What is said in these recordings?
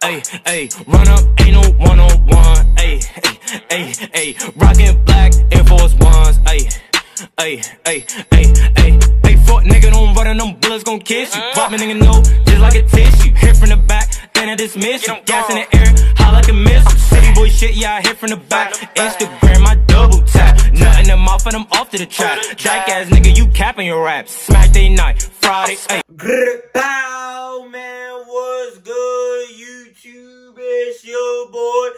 Ay, ay, run up, ain't no one on one. Ay, ay, ay, ay, rockin' black Air Force Ones. Ay, ay, ay, ay, ay, ay, fuck nigga, don't run them bullets gon' kiss you. Pop me nigga know, just like a tissue. Hit from the back, then I dismiss you. Gas in the air, high like a missile. City boy shit, yeah, I hit from the back. Instagram, my double tap. Nothing them off and I'm off to the trap. Jackass nigga, you capping your raps. Smack day night, Friday, ay. Grr, Pow, It's your boy,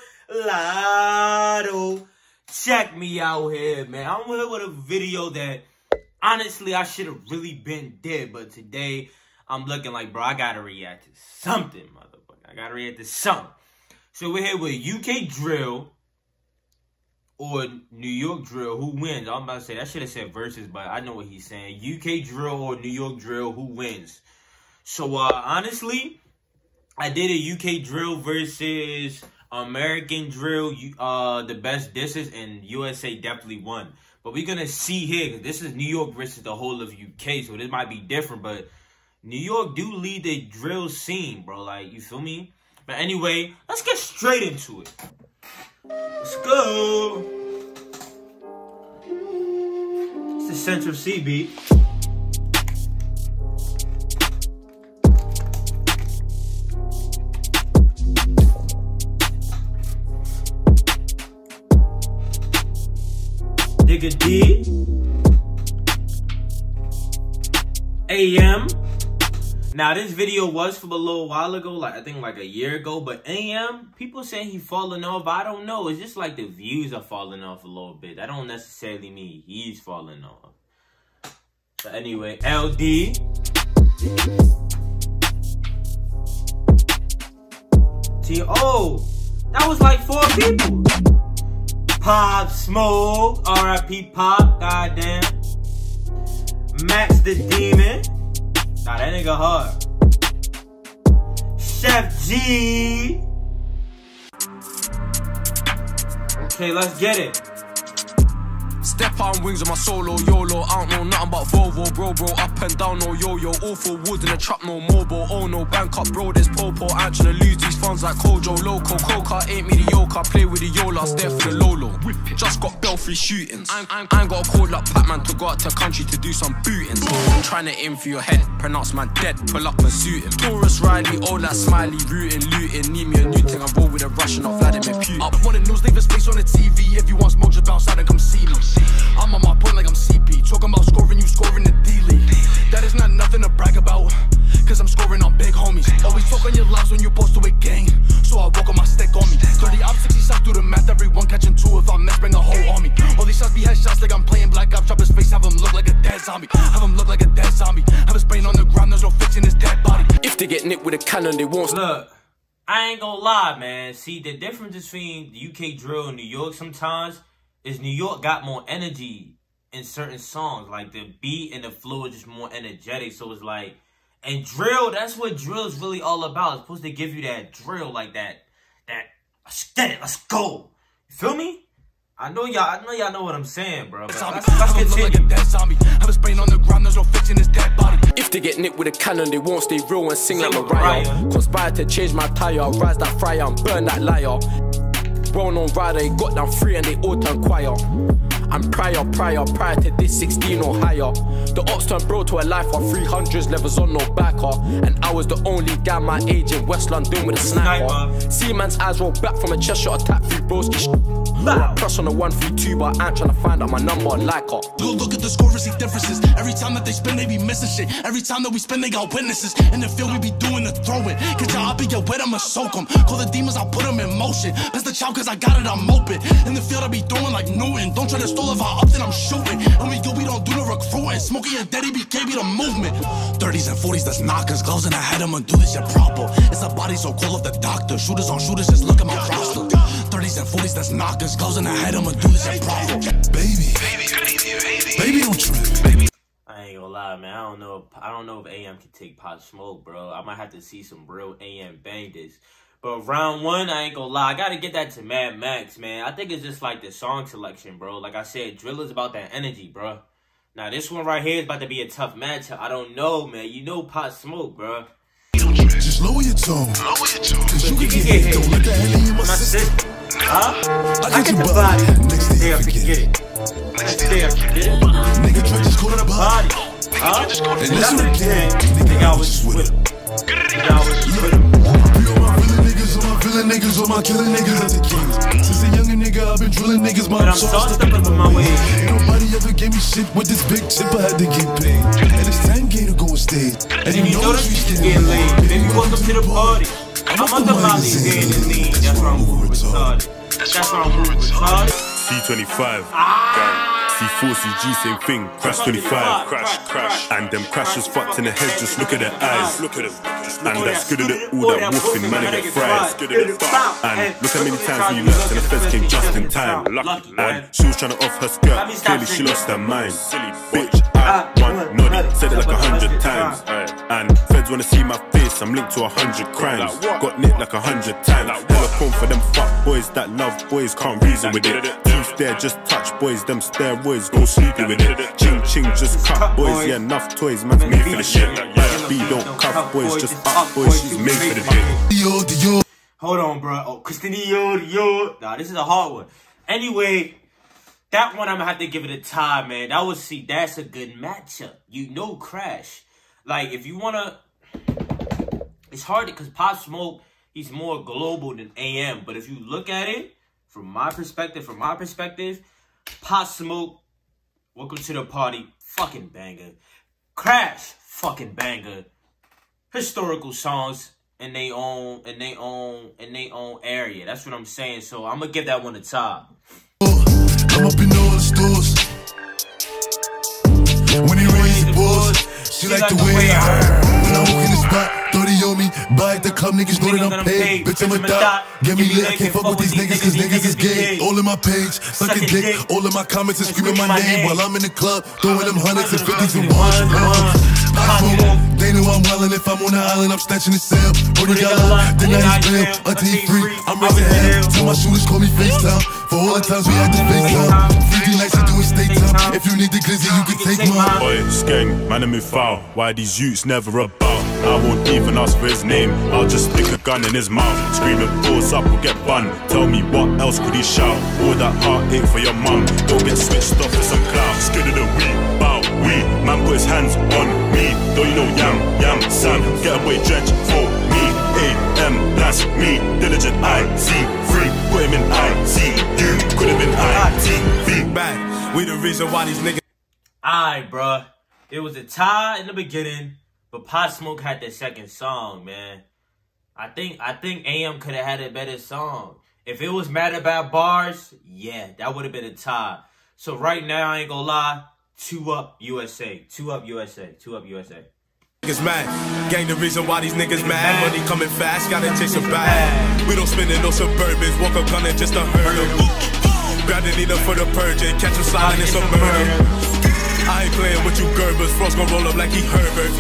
Lotto. Check me out here, man. I'm here with a video that, honestly, I should have really been dead, but today, I'm looking like, bro, I gotta react to something, motherfucker. I gotta react to something. So we're here with UK Drill or New York Drill. Who wins? I'm about to say, I should have said versus, but I know what he's saying. UK Drill or New York Drill, who wins? So, uh, honestly, I did a UK drill versus American drill, uh, the best disses, and USA definitely won. But we're gonna see here, because this is New York versus the whole of UK, so this might be different, but New York do lead the drill scene, bro. Like, you feel me? But anyway, let's get straight into it. Let's go. It's the Central Cee beat. Digga D. AM. Now this video was from a little while ago, like I think like a year ago, but AM, people saying he falling off. I don't know. It's just like the views are falling off a little bit. That don't necessarily mean he's falling off. But anyway, LD. T O. That was like four people. Pop Smoke, RIP Pop, goddamn. Max the Demon. Nah, that nigga hard. Sheff G. Okay, let's get it. Step on wings on my solo YOLO. I don't know nothing about Volvo, bro, bro. Up and down, no yo yo. All for wood in the trap, no mobile. Oh no, bank up, bro. There's Popo. I'm trying to lose these funds like Kojo. Loco, Coca ain't mediocre. Play with the Yola, step for the Lolo. Just got Belfry shootings. I ain't got a call up Pac-Man to go out to country to do some bootings. I'm trying to aim for your head, pronounce man dead. Pull up and suit him. Tarrus Riley, all that smiley, rooting, looting. Need me a new thing. I roll with a Russian, not Vladimir Putin. Up one of news, leave his face on the TV. Cannon, they won't. Look, I ain't gonna lie, man. See, the difference between the UK drill and New York sometimes is New York got more energy in certain songs. Like the beat and the flow is just more energetic. So it's like, and drill, that's what drill is really all about. It's supposed to give you that drill, like that, that, let's get it, let's go. You feel me? I know y'all, I know y'all know what I'm saying, bro. But let's, let's continue. Like a dead zombie. Have his brain on the ground, there's no fixing his dead body. If they get nicked with a cannon, they won't stay real and sing, like Mariah. Conspire to change my tire, rise that fire and burn that liar. Well known rider, he got down free and they all turn quiet. I'm prior, prior, prior to this 16 or higher. The ops turned bro to a life of 300s, levels on no backer. And I was the only guy my age in West London with a sniper. See man's eyes roll back from a chest shot, attack through broski. I press on the 132, but I ain't trying to find out my number like her. Go look at the score and see differences. Every time that they spin, they be missing shit. Every time that we spin, they got witnesses. In the field, we be doing the throwing. Cause y'all be get wet, I'ma soak them. Call the demons, I'll put them in motion. Pass the chop, cause I got it, I'm open. In the field, I be throwing like Newton. Don't try to stall if I up, then I'm shooting. And we don't do the recruiting. Smoking and Daddy BK be the movement. 30s and 40s, that's knockers. Gloves the head, I'ma do this shit proper. It's a body, so call up the doctor. Shooters on shooters, just look at my roster. 30s and 40s, that's knockers. Gloves the head, I'ma do this shit proper. Baby, baby, baby, don't trip. Baby. I ain't gonna lie, man. I don't know. If, I don't know if AM can take Pop Smoke, bro. I might have to see some real AM bang this. But round one, I ain't gonna lie. I gotta get that to Mad Max, man. I think it's just like the song selection, bro. Like I said, drill is about that energy, bro. Now this one right here is about to be a tough matchup. I don't know, man. You know Pop Smoke, bro. Just lower your tone. Lower your tone. Cause you get hit. Don't look at Henny in my My system. sister. Huh? I I get get the body. body. Next day Day I I forget forget it. it. Next day I forget it. Nigga Dre just called it a body. Body. Huh? And That's that's what what it did. Think I was just with him. Think I was just with him. Niggas, on my killing niggas at the kings. Since a younger nigga, I've been drilling niggas, But I'm sauced up in my way. Ain't nobody ever gave me shit with this big chip, I had to get paid. And it's 10K to go on stage. And And you know the streets getting laid. Baby, welcome to the party. I'm on the Molly in the lean. That's why I'm moving retarded. That's why I'm moving retarded. C25, Ah! Gang. C4, CG, same thing. Crash 25, crash, crash. And them crashers fucked in the head, just look at their eyes. Look at them. And that's good at it, all that woofing, man, I get fried. And look how many times you left and the feds came just in time. And she was trying to off her skirt, clearly she lost her mind. Silly bitch, I want noddy, said it like a hundred times. Eh? And feds wanna see my face, I'm linked to a hundred crimes. Got nicked like a hundred times. Hella phone for them fuck boys that love boys, can't reason with it. Teeth there, just touch boys, them steroids, go sleepy with it. Ching ching, just cut boys, yeah, enough toys, man's made for the shit. Bad B don't cuff boys, just up boys, she's made for the dick. Dior, Dior. Hold on, bro. Oh, Cristiano, yo. Nah, this is a hard one. Anyway, that one I'm gonna have to give it a tie, man. That was see, that's a good matchup. You know, Crash. Like, if you wanna, it's hard because Pop Smoke, he's more global than AM. But if you look at it from my perspective, from my perspective, Pop Smoke, welcome to the party, fucking banger. Crash, fucking banger historical songs in they own in they own in they own area. That's what I'm saying. So I'm gonna give that one a top. I'm up in all the stores. When he raised the balls, she like the way I When I walk in the spot, 30 on me. Buy at the club, niggas know that I'm paid. Bitch, I'm a dot. Get me lit, can't fuck with these niggas, cause niggas is gay. All in my page, sucking dick. All in my comments and screaming my name while I'm in the club, throwing them hundreds and fifties and ones. I. They know I'm wildin' if I'm on the island, I'm snatching the cell. Brody got locked, then I just bail. Until he free, I'm raising hell. Till my shooters call me FaceTime. For all the times we had to FaceTime. 50 nights to do it state time. If you need the glizzy, you can take mine. Oi, skeng, man, I'm in foul. Why these youths never about? I won't even ask for his name. I'll just stick a gun in his mouth. Screaming, balls up or get bun. Tell me what else could he shout? All that heartache for your mum. Don't get switched off for some clout. Scared of the weed, bow, we. Man put his hands on me. Don't you know yam, yam, Sam? Get away drench for me. A.M. That's me. Diligent I see free. Put him in I see you. Could have been I T V. Bang. We the reason why these niggas. Alright, bruh. It was a tie in the beginning, but Pop Smoke had the second song, man. I think I think AM could have had a better song. If it was Mad About Bars, yeah, that would have been a tie. So right now, I ain't gonna lie, two up USA, two up USA, two up USA. Niggas mad. Gang the reason why these niggas mad. Money coming fast, gotta chase a bag. We don't spend in no suburbans, walk a gun and just a hurdle. Grab the needle for the purging, catch him sliding, it's a murder. I ain't playing with you Gerbers, Frost gon' roll up like he Herbert.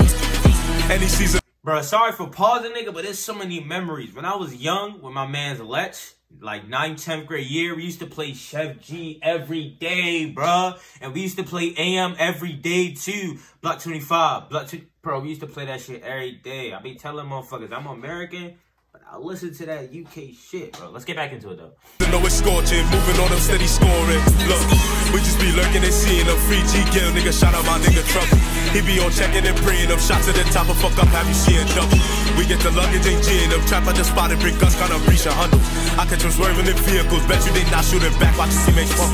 And he sees a Bro, sorry for pausing, nigga, but there's so many memories. When I was young, with my man's Lech, like 9th, 10th grade year, we used to play Sheff G every day, bro. And we used to play AM every day, too. Block 25, Block 2, bro, we used to play that shit every day. I be telling motherfuckers, I'm American, I listen to that UK shit, bro. Let's get back into it, though. know it's scorching, moving on them steady scoring. Look, we just be lurking and seeing them. Free G Gill, nigga, shout out my nigga trouble. He be on checking and praying them. Shots at the top of fuck up, have you seeing double? We get the luggage, ain't G in them. Trap at the spot and bring guns, kinda reach a hundred. I catch them swerving in vehicles, bet you they not shooting back, watch the teammates fuck.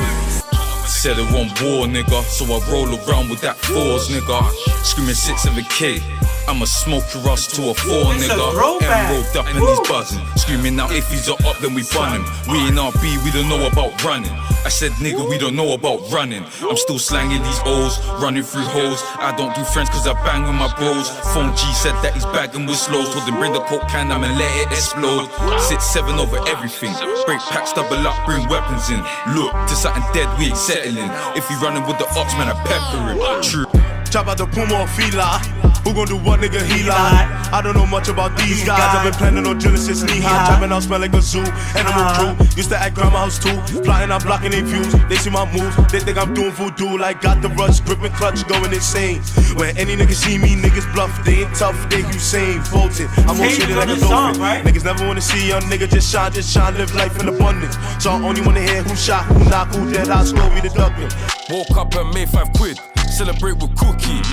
Said it want war, nigga. So I roll around with that fours, nigga. Screaming six of a K. I'ma smoke your ass to a four, It's a nigga. throwback. And rolled up and he's buzzing. Screaming out if he's up, then we bun him. We in RB, we don't know about running. I said, nigga, we don't know about running. I'm still slanging these O's, running through holes. I don't do friends cause I bang with my bros. Phone G said that he's bagging with slows. Told him bring the coke can, I'ma let it explode. Six seven over everything. Break packs, double up, bring weapons in. Look, to something dead, we ain't settling. If he running with the ox, man, I pepper him. True. Chop out the Puma or Fila. Who gon' do what, nigga? He lie. I don't know much about these guys. I've been planning on Genesis since knee high. Trapping out, smell like a zoo. Animal crew. Used to act grandma house too. Plotting, I'm blocking their views. They see my moves. They think I'm doing voodoo. Like got the rush, gripping clutch, going insane. When any nigga see me, niggas bluff. They ain't tough, they Usain Bolton. I'm on shit like a song, dolphin. right? Niggas never wanna see young nigga just shine, just shine, live life in abundance. So I only wanna hear who shot, who knock, who dead, how slow be the ducking. Woke up and made five quid. Celebrate with cookie.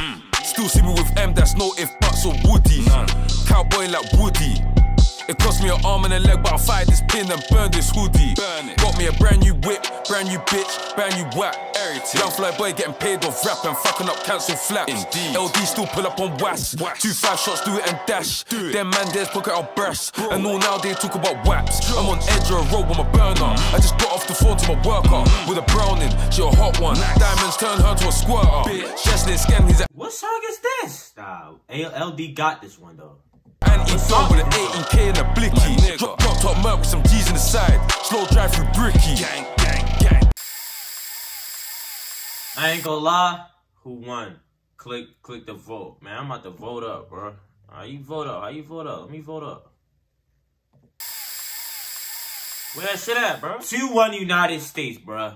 Still see me with M, that's no if buts or woody. Cowboy like Woody. It cost me an arm and a leg, but I fired this pin and burned this hoodie. Burn it. Got me a brand new whip, brand new bitch, brand new whack. Young fly boy getting paid off rap and fucking up cancel flaps. Indeed. LD still pull up on wax. Two five shots, do it and dash. Them man there's pocket out breasts. And all now they talk about waps. I'm on edge of a road with my burner. Mm-hmm. I just got off the phone to my worker mm-hmm. with a browning. She a hot one. Diamonds turn her to a squirter. Chesley scan, he's a What song is this? Nah, LD got this one though. And he done with an 18k and a blicky. Drop, drop top merc with some G's in the side. Slow drive through bricky. Gang, gang, gang. I ain't gonna lie. Who won? Click, click the vote, man. I'm about to vote up, bro. How you vote up? How you vote up? Let me vote up. Where that shit at, bro? 2-1 United States, bro.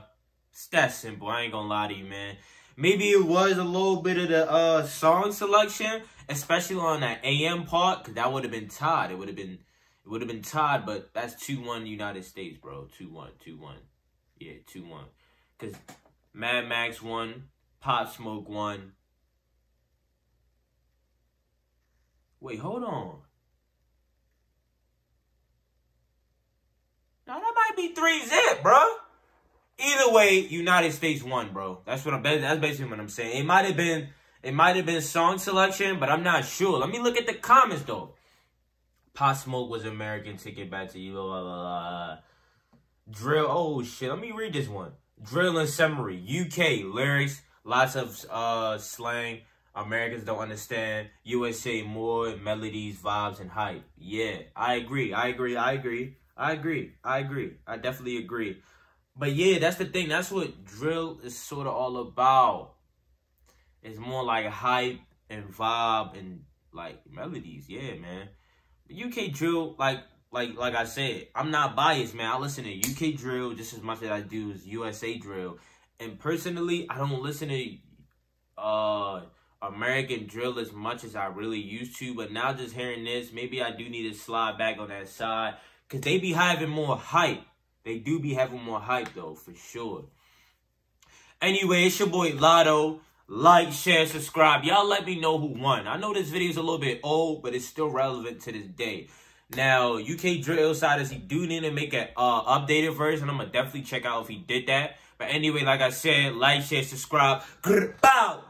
It's that simple. I ain't gonna lie to you, man. Maybe it was a little bit of the uh song selection, especially on that AM part, because that would have been tied. It would have been it would have been tied, but that's 2-1 United States, bro. 2-1, 2-1. Yeah, 2-1. Because Mad Max won, Pop Smoke won. Wait, hold on. Now that might be three zip, bro. Either way, United States won, bro. That's what I'm. That's basically what I'm saying. It might have been. It might have been song selection, but I'm not sure. Let me look at the comments though. Pop Smoke was American. Ticket back to you. Blah, blah, blah. Drill. Oh shit. Let me read this one. Drill and summary. UK lyrics. Lots of uh slang. Americans don't understand. USA more melodies, vibes, and hype. Yeah, I agree. I agree. I agree. I agree. I agree. I definitely agree. But yeah, that's the thing. That's what drill is sort of all about. It's more like hype and vibe and like melodies. Yeah, man. UK drill, like like like I said, I'm not biased, man. I listen to UK drill just as much as I do as USA drill. And personally, I don't listen to uh American drill as much as I really used to. But now just hearing this, maybe I do need to slide back on that side. Cause they be having more hype. They do be having more hype though, for sure. Anyway, it's your boy Lotto. Like, share, subscribe. Y'all let me know who won. I know this video is a little bit old, but it's still relevant to this day. Now, UK Drill Siders, he do need to make an uh, updated version. I'm going to definitely check out if he did that. But anyway, like I said, like, share, subscribe. Grr!